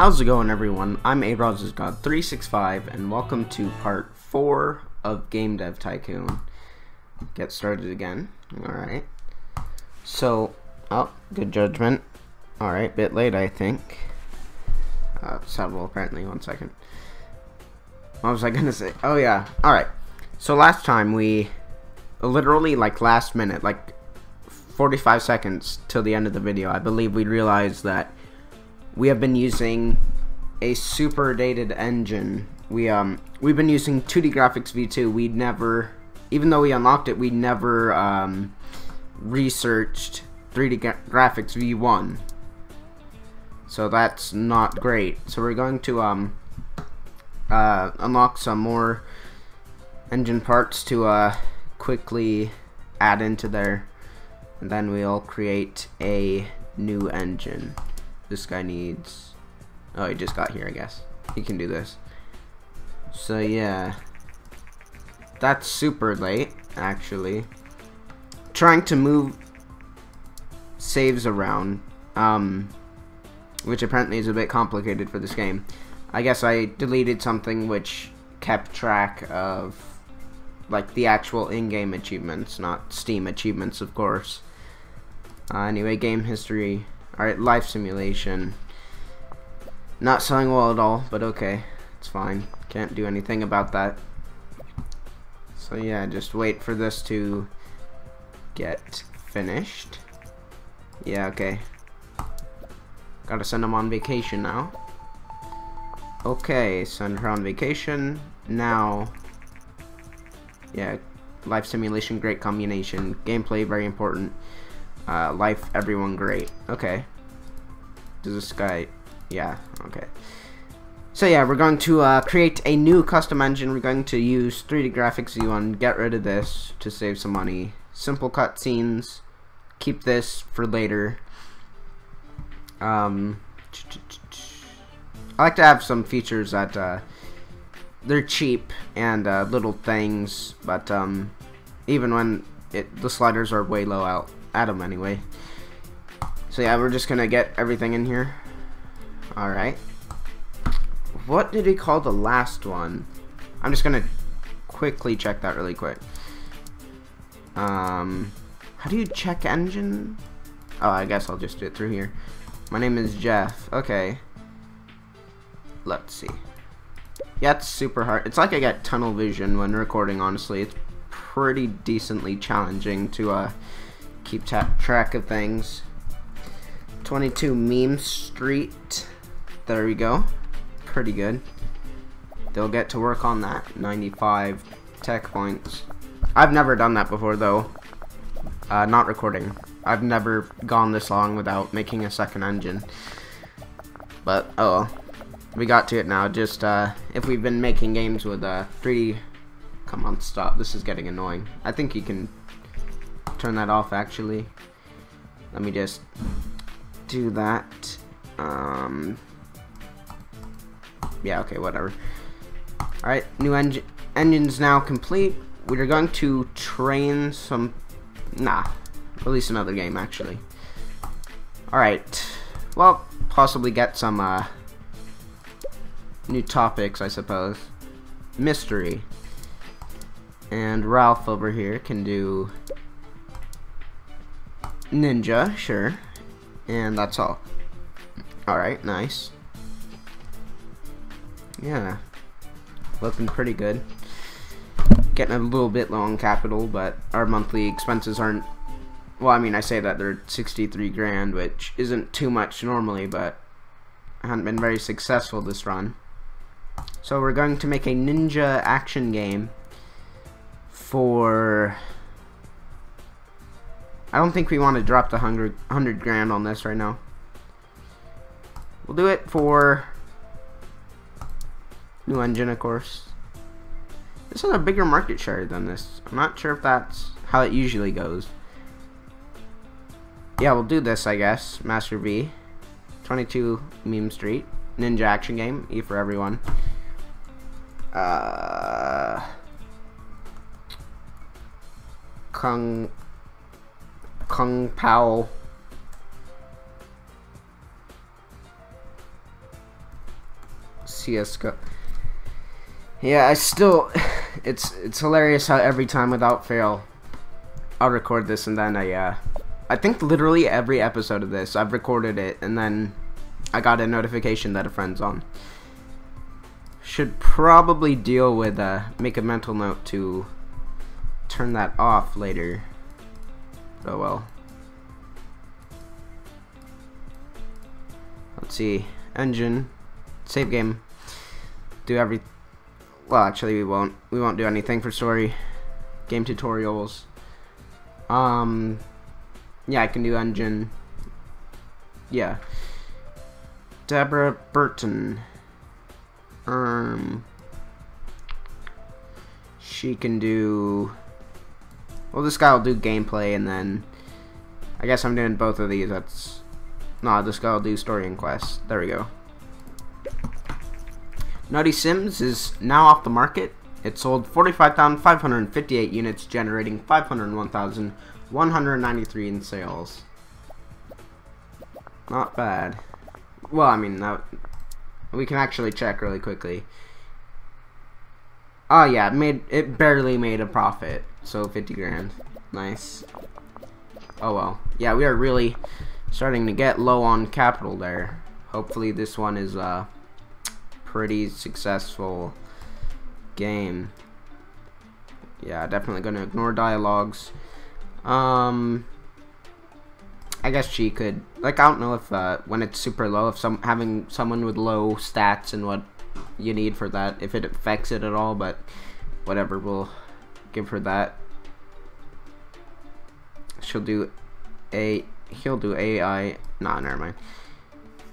How's it going everyone? I'm Arosis God 365 and welcome to part 4 of Game Dev Tycoon. Get started again. Alright. So, oh, good judgment. Alright, bit late I think. Uh, several apparently, one second. What was I gonna say? Oh yeah, alright. So last time we, literally like last minute, like 45 seconds till the end of the video, I believe we realized that we have been using a super dated engine. We um we've been using 2D graphics v2. We never, even though we unlocked it, we never um, researched 3D gra graphics v1. So that's not great. So we're going to um uh, unlock some more engine parts to uh quickly add into there and then we'll create a new engine this guy needs oh he just got here I guess. He can do this. So yeah. That's super late actually. Trying to move saves around um, which apparently is a bit complicated for this game. I guess I deleted something which kept track of like the actual in-game achievements not Steam achievements of course. Uh, anyway, game history. Alright, life simulation. Not selling well at all, but okay. It's fine. Can't do anything about that. So yeah, just wait for this to get finished. Yeah, okay. Gotta send them on vacation now. Okay, send her on vacation. Now, yeah, life simulation, great combination. Gameplay, very important. Uh, life, everyone great. Okay. Does this guy... Yeah, okay. So yeah, we're going to uh, create a new custom engine. We're going to use 3D Graphics V1, get rid of this to save some money. Simple cutscenes. Keep this for later. Um, I like to have some features that uh, they're cheap and uh, little things, but um, even when it, the sliders are way low out, Adam anyway. So yeah, we're just gonna get everything in here. Alright. What did he call the last one? I'm just gonna quickly check that really quick. Um, how do you check engine? Oh, I guess I'll just do it through here. My name is Jeff. Okay. Let's see. Yeah, it's super hard. It's like I get tunnel vision when recording, honestly. It's pretty decently challenging to uh, keep track of things. 22 Meme Street. There we go. Pretty good. They'll get to work on that. 95 tech points. I've never done that before though. Uh, not recording. I've never gone this long without making a second engine. But, oh We got to it now. Just, uh, if we've been making games with, uh, 3D... Come on, stop. This is getting annoying. I think you can turn that off actually. Let me just do that. Um, yeah, okay, whatever. Alright, new engine engine's now complete. We're going to train some... Nah, release another game, actually. Alright, well, possibly get some, uh, new topics, I suppose. Mystery. And Ralph over here can do ninja, sure. And that's all. Alright, nice. Yeah. Looking pretty good. Getting a little bit low on capital, but our monthly expenses aren't... Well, I mean, I say that they're 63 grand, which isn't too much normally, but I haven't been very successful this run. So we're going to make a ninja action game for I don't think we want to drop the 100, 100 grand on this right now. We'll do it for new engine, of course. This has a bigger market share than this. I'm not sure if that's how it usually goes. Yeah, we'll do this, I guess. Master V. 22 Meme Street. Ninja action game. E for everyone. Uh... Kung Kung Pao. CSGO. Yeah, I still, it's it's hilarious how every time without fail, I'll record this and then I, uh, I think literally every episode of this, I've recorded it and then I got a notification that a friend's on. Should probably deal with, uh, make a mental note to turn that off later. Oh well. Let's see. Engine. Save game. Do every well actually we won't we won't do anything for story game tutorials um yeah I can do engine yeah Deborah Burton um she can do well this guy will do gameplay and then I guess I'm doing both of these that's no this guy will do story and quest there we go Nutty Sims is now off the market. It sold 45,558 units, generating 501,193 in sales. Not bad. Well, I mean, that, we can actually check really quickly. Oh yeah, it made it barely made a profit. So 50 grand. Nice. Oh well. Yeah, we are really starting to get low on capital there. Hopefully this one is a pretty successful game. Yeah, definitely gonna ignore dialogues. Um, I guess she could. Like, I don't know if uh, when it's super low, if some having someone with low stats and what you need for that, if it affects it at all. But whatever, we'll give her that. She'll do a. He'll do AI. Nah, never mind.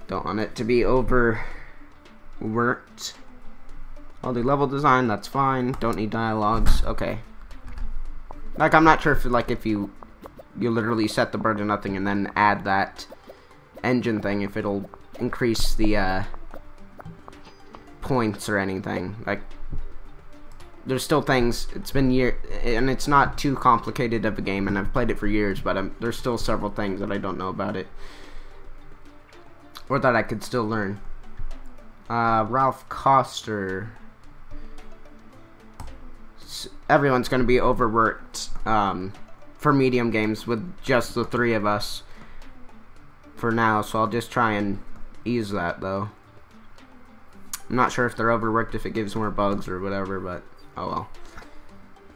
Don't want it to be overworked. I'll do level design, that's fine. Don't need dialogues. Okay. Like, I'm not sure if, like, if you you literally set the bird to nothing and then add that engine thing, if it'll increase the, uh, points or anything. Like, there's still things, it's been year, and it's not too complicated of a game, and I've played it for years, but um, there's still several things that I don't know about it. Or that I could still learn. Uh, Ralph Coster. Everyone's going to be overworked um, for medium games with just the three of us for now, so I'll just try and ease that, though. I'm not sure if they're overworked if it gives more bugs or whatever, but oh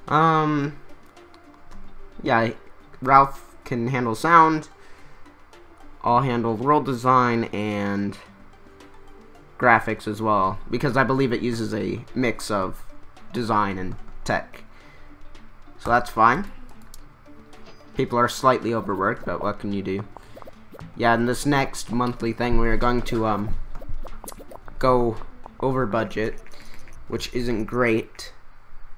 well. Um, yeah, Ralph can handle sound. I'll handle world design and graphics as well because I believe it uses a mix of design and tech. So that's fine. People are slightly overworked, but what can you do? Yeah, in this next monthly thing, we're going to um go over budget, which isn't great.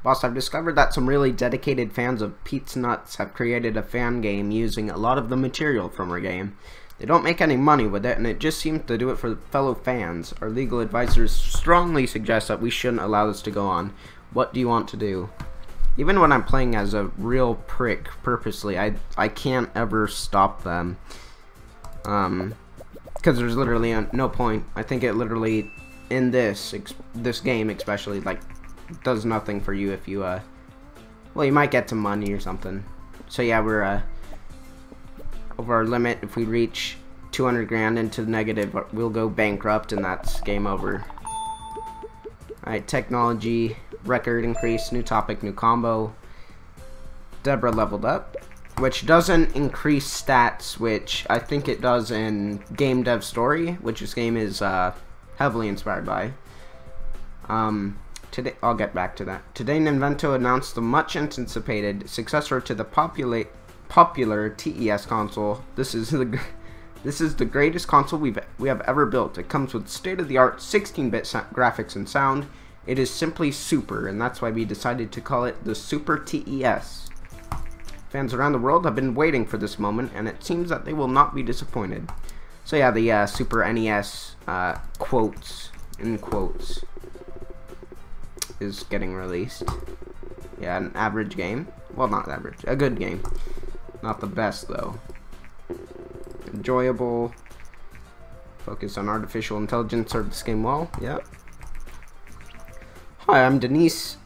Boss, I've discovered that some really dedicated fans of D's Nuts have created a fan game using a lot of the material from our game. They don't make any money with it, and it just seems to do it for fellow fans. Our legal advisors strongly suggest that we shouldn't allow this to go on. What do you want to do? Even when I'm playing as a real prick purposely, I I can't ever stop them. Um, because there's literally no point. I think it literally in this this game especially like does nothing for you if you uh well you might get some money or something. So yeah, we're uh over our limit. If we reach 200 grand into the negative, we'll go bankrupt and that's game over. Alright, technology, record increase, new topic, new combo. Deborah leveled up, which doesn't increase stats, which I think it does in Game Dev Story, which this game is uh, heavily inspired by. Um, today, I'll get back to that. Today, Ninvento announced the much anticipated successor to the popular TES console. This is the this is the greatest console we've we have ever built. It comes with state-of-the-art 16-bit graphics and sound. It is simply super, and that's why we decided to call it the Super TES. Fans around the world have been waiting for this moment, and it seems that they will not be disappointed. So yeah, the uh, Super NES uh, quotes in quotes is getting released. Yeah, an average game. Well, not average, a good game. Not the best, though. Enjoyable. Focus on artificial intelligence served this game well. Yep. Hi, I'm Denise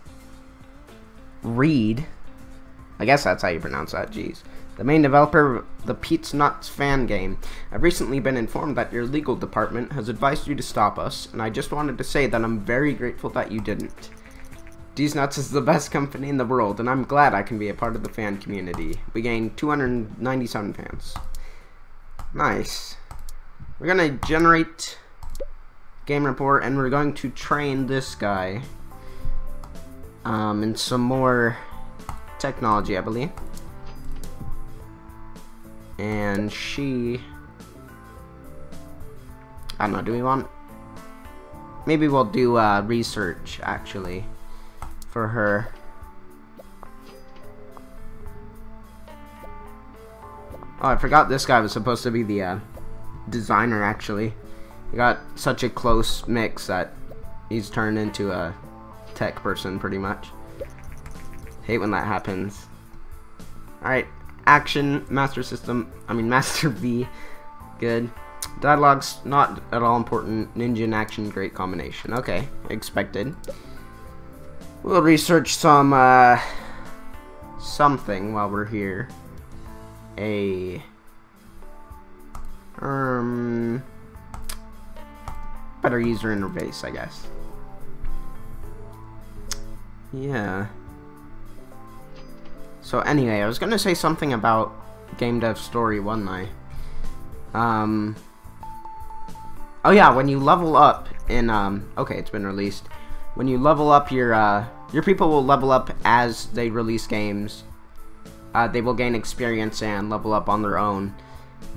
Reed. I guess that's how you pronounce that, jeez. The main developer of the D's Nuts fan game. I've recently been informed that your legal department has advised you to stop us, and I just wanted to say that I'm very grateful that you didn't. D's Nuts is the best company in the world, and I'm glad I can be a part of the fan community. We gained 297 fans. Nice. We're gonna generate game report, and we're going to train this guy um, and some more technology, I believe. And she... I don't know, do we want... Maybe we'll do uh, research, actually, for her. Oh, I forgot this guy was supposed to be the uh, designer, actually. He got such a close mix that he's turned into a tech person pretty much. Hate when that happens. Alright, action, master system, I mean master V, good. Dialogue's not at all important. Ninja and action, great combination. Okay, expected. We'll research some, uh, something while we're here. A, um, better user interface, I guess. Yeah. So anyway, I was gonna say something about game dev story, wasn't I? Um. Oh yeah, when you level up in um. Okay, it's been released. When you level up your uh, your people will level up as they release games. Uh, they will gain experience and level up on their own.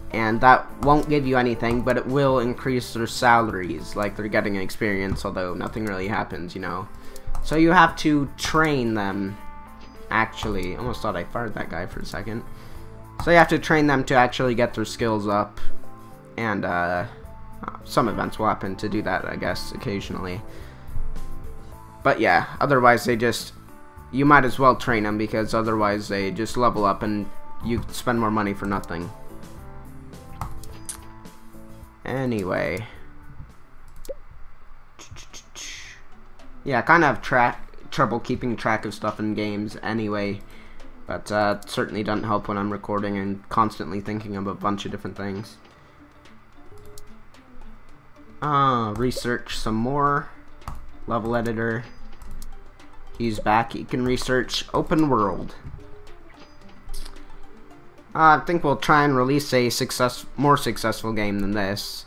And that won't give you anything, but it will increase their salaries, like they're getting an experience, although nothing really happens, you know. So you have to train them, actually. Almost thought I fired that guy for a second. So you have to train them to actually get their skills up. And uh, some events will happen to do that, I guess, occasionally. But yeah, otherwise they just... You might as well train them because otherwise they just level up and you spend more money for nothing. Anyway. Yeah, I kind of track trouble keeping track of stuff in games anyway. But uh, certainly doesn't help when I'm recording and constantly thinking of a bunch of different things. Uh, research some more. Level editor. He's back. He can research open world. Uh, I think we'll try and release a success, more successful game than this.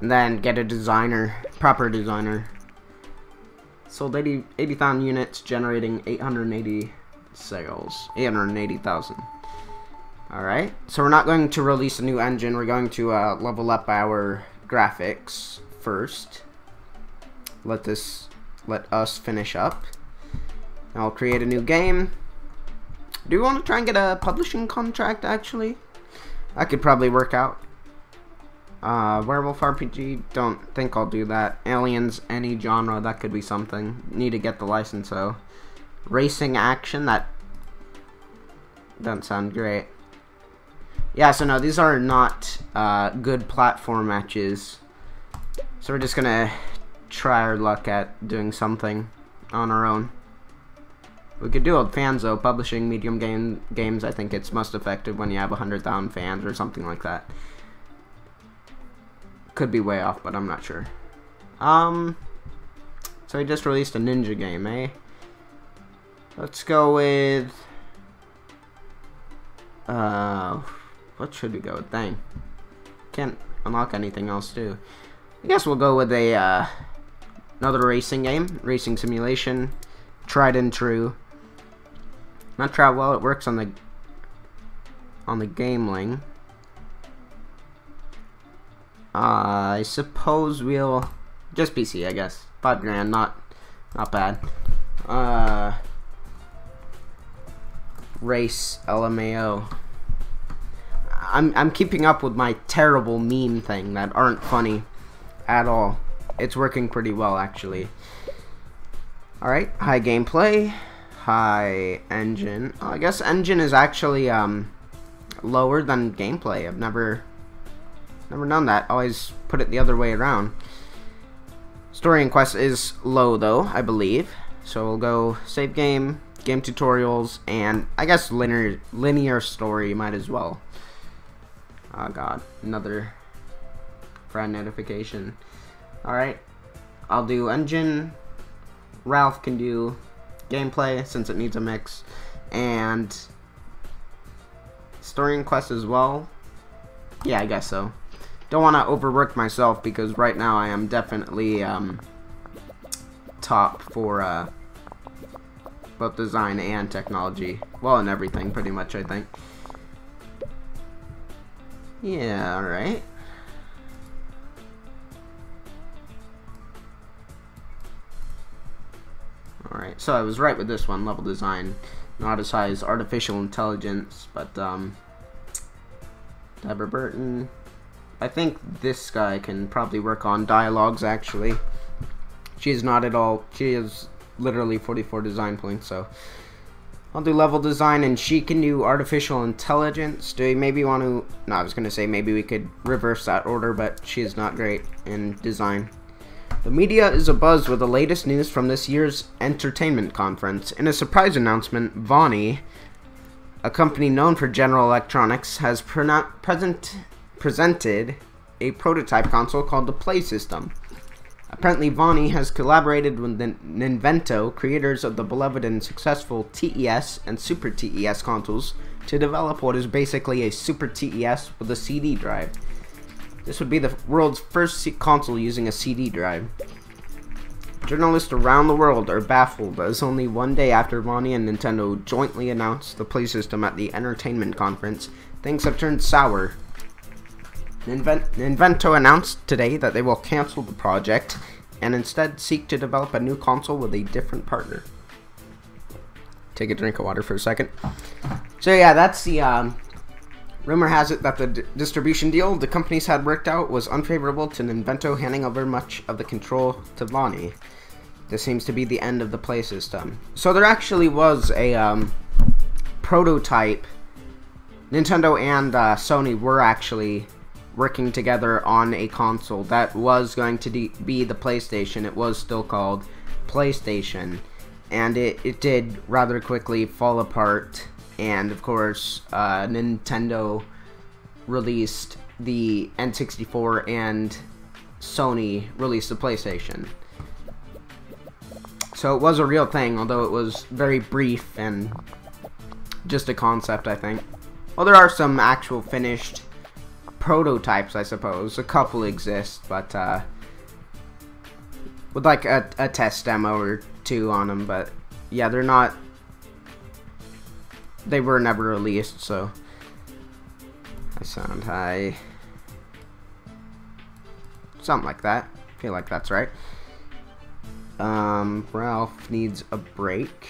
And then get a designer, proper designer. Sold 80 80,000 units, generating 880 sales. 880,000. Alright, so we're not going to release a new engine. We're going to uh, level up our graphics first. Let this, let us finish up. I'll create a new game. Do you want to try and get a publishing contract, actually? That could probably work out. Uh, Werewolf RPG, don't think I'll do that. Aliens, any genre, that could be something. Need to get the license, though. Racing action, that doesn't sound great. Yeah, so no, these are not uh, good platform matches. So we're just gonna try our luck at doing something on our own. We could do a though, publishing medium game games. I think it's most effective when you have 100,000 fans or something like that. Could be way off, but I'm not sure. Um, so he just released a ninja game, eh? Let's go with... Uh, what should we go with? Dang. Can't unlock anything else, too. I guess we'll go with a, uh, another racing game. Racing simulation. Tried and true. Not try well, it works on the on the Gameling. Uh, I suppose we'll just PC, I guess. Five grand, not not bad. Uh, race LMAO. I'm I'm keeping up with my terrible meme thing that aren't funny at all. It's working pretty well actually. All right, high gameplay, high engine. Oh, I guess engine is actually um lower than gameplay. I've never Never known that. Always put it the other way around. Story and quest is low though, I believe. So we'll go save game, game tutorials, and I guess linear linear story might as well. Oh god, another friend notification. Alright, I'll do engine. Ralph can do gameplay since it needs a mix. And story and quest as well. Yeah, I guess so. Don't want to overwork myself because right now I am definitely um, top for uh, both design and technology. Well, and everything, pretty much, I think. Yeah, alright. So I was right with this one, level design. Not as high as artificial intelligence, but, um, Deborah Burton. I think this guy can probably work on dialogues, actually. She is not at all, she is literally 44 design points, so I'll do level design, and she can do artificial intelligence. Do we maybe want to... No, I was going to say maybe we could reverse that order, but she is not great in design. The media is abuzz with the latest news from this year's entertainment conference. In a surprise announcement, Vonny, a company known for General Electronics, has present presented a prototype console called the Play System. Apparently, Vonny has collaborated with the Ninvento, creators of the beloved and successful TES and Super TES consoles, to develop what is basically a Super TES with a CD drive. This would be the world's first console using a CD drive. Journalists around the world are baffled as only one day after Vonny and Nintendo jointly announced the Play System at the Entertainment Conference, things have turned sour Ninvento announced today that they will cancel the project and instead seek to develop a new console with a different partner. Take a drink of water for a second. So yeah, that's the um, rumor has it that the distribution deal the companies had worked out was unfavorable to Ninvento handing over much of the control to Vonny. This seems to be the end of the play system. So there actually was a um, prototype. Nintendo and uh, Sony were actually working together on a console that was going to be the PlayStation. It was still called PlayStation, and it, it did rather quickly fall apart. And of course, uh, Nintendo released the N64 and Sony released the PlayStation. So it was a real thing, although it was very brief and just a concept, I think. Well, there are some actual finished prototypes, I suppose. A couple exist, but uh, with like a, a test demo or two on them. But yeah, they're not. They were never released, so I sound high. Something like that. I feel like that's right. Um, Ralph needs a break.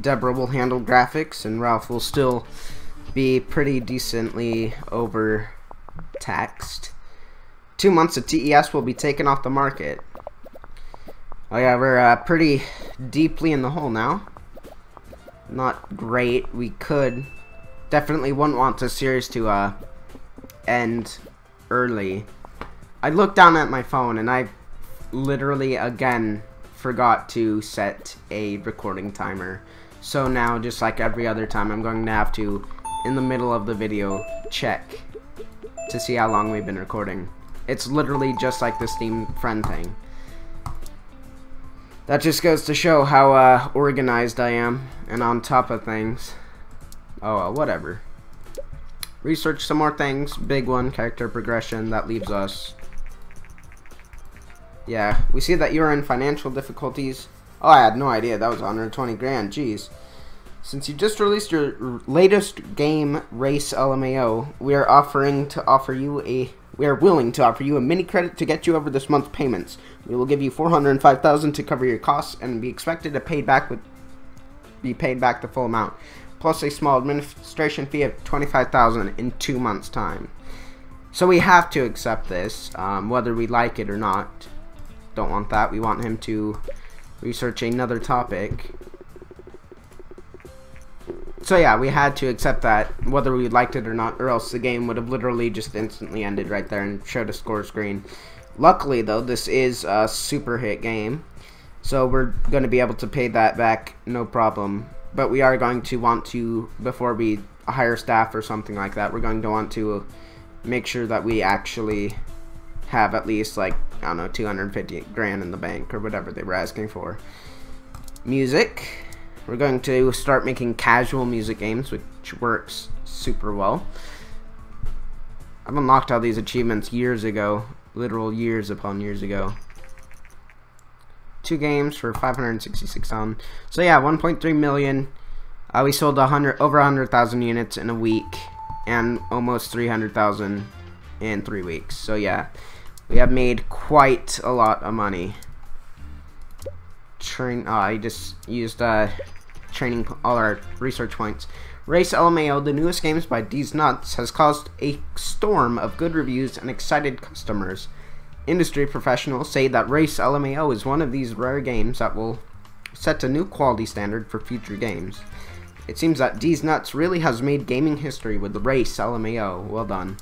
Deborah will handle graphics, and Ralph will still be pretty decently overtaxed. Two months of TES will be taken off the market. Oh yeah, we're uh, pretty deeply in the hole now. Not great. We could definitely wouldn't want the series to uh, end early. I looked down at my phone and I literally again forgot to set a recording timer. So now, just like every other time, I'm going to have to, in the middle of the video, check to see how long we've been recording. It's literally just like the Steam friend thing. That just goes to show how uh, organized I am and on top of things. Oh, well, whatever. Research some more things. Big one, character progression. That leaves us. Yeah, we see that you're in financial difficulties. Oh, I had no idea. That was 120 grand. Jeez. Since you just released your latest game, Race LMAO, we are offering to offer you a we are willing to offer you a mini credit to get you over this month's payments. We will give you 405,000 to cover your costs and be expected to pay back with be paid back the full amount, plus a small administration fee of 25,000 in 2 months time. So we have to accept this, um, whether we like it or not. Don't want that. We want him to research another topic. So yeah, we had to accept that, whether we liked it or not, or else the game would have literally just instantly ended right there and showed a score screen. Luckily, though, this is a super hit game, so we're going to be able to pay that back no problem. But we are going to want to, before we hire staff or something like that, we're going to want to make sure that we actually have at least, like, I don't know, 250 grand in the bank or whatever they were asking for. Music. We're going to start making casual music games, which works super well. I've unlocked all these achievements years ago, literal years upon years ago. Two games for 566,000. So yeah, 1.3 million. Uh, we sold 100 over 100,000 units in a week, and almost 300,000 in three weeks. So yeah, we have made quite a lot of money. Train. Oh, I just used uh, training all our research points. Race LMAO, the newest games by D's Nuts, has caused a storm of good reviews and excited customers. Industry professionals say that Race LMAO is one of these rare games that will set a new quality standard for future games. It seems that D's Nuts really has made gaming history with the Race LMAO. Well done.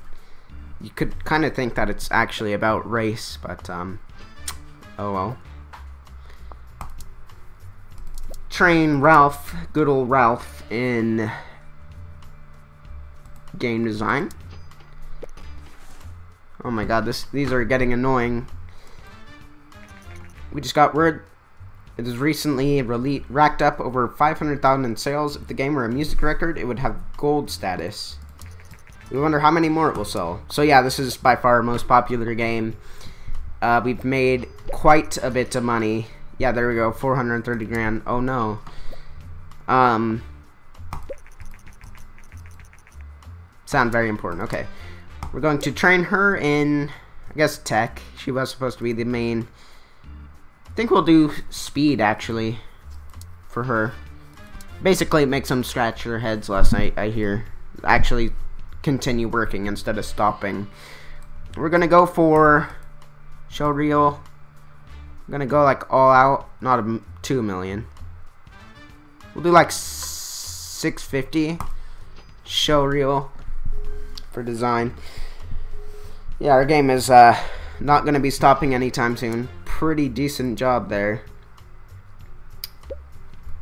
You could kind of think that it's actually about race, but, um, oh well. Train Ralph, good old Ralph, in game design. Oh my god, this these are getting annoying. We just got word it is recently racked up over 500,000 in sales. If the game were a music record, it would have gold status. We wonder how many more it will sell. So yeah, this is by far our most popular game. Uh, we've made quite a bit of money yeah, there we go. 430 grand. Oh no. Um. Sound very important. Okay. We're going to train her in, I guess, tech. She was supposed to be the main. I think we'll do speed, actually, for her. Basically, it makes them scratch their heads less, I, I hear. Actually continue working instead of stopping. We're going to go for show reel I'm gonna go like all out, not a two million. We'll do like 650 show reel for design. Yeah, our game is uh, not gonna be stopping anytime soon. Pretty decent job there.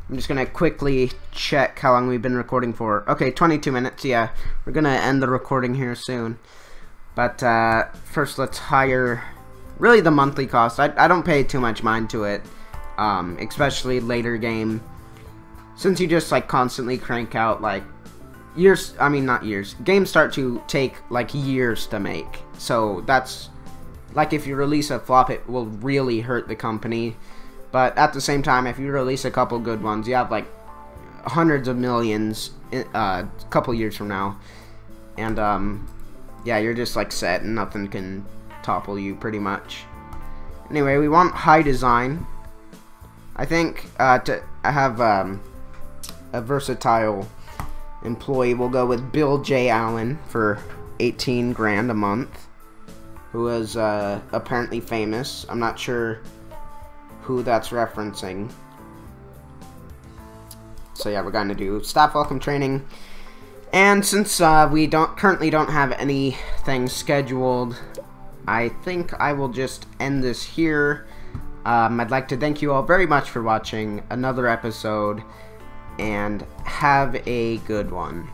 I'm just gonna quickly check how long we've been recording for. Okay, 22 minutes. Yeah, we're gonna end the recording here soon. But uh, first, let's hire really the monthly cost. I, I don't pay too much mind to it, um, especially later game. Since you just like constantly crank out like years, I mean not years, games start to take like years to make. So that's like if you release a flop, it will really hurt the company. But at the same time, if you release a couple good ones, you have like hundreds of millions a uh, couple years from now. And um, yeah, you're just like set and nothing can topple you pretty much. Anyway, we want high design. I think uh, to have um, a versatile employee, we'll go with Bill J. Allen for 18 grand a month, who is uh, apparently famous. I'm not sure who that's referencing. So yeah, we're going to do staff welcome training. And since uh, we don't currently don't have anything scheduled I think I will just end this here. Um, I'd like to thank you all very much for watching another episode, and have a good one.